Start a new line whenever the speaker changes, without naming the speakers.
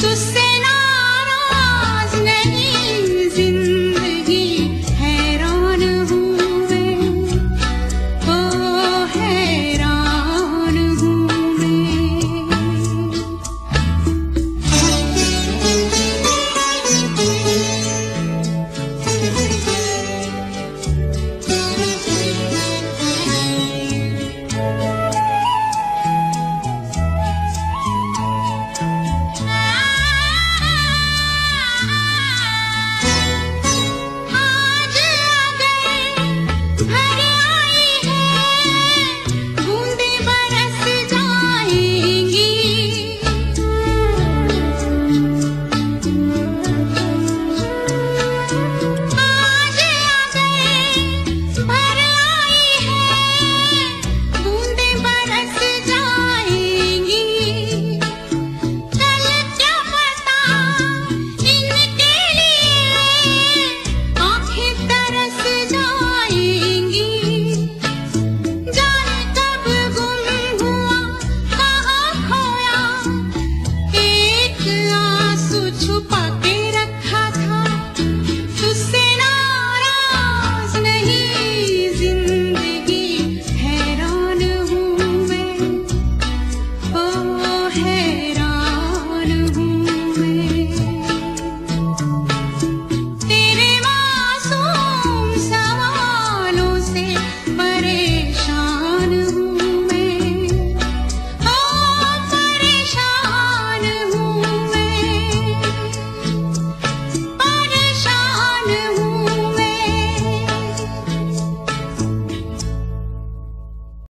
to say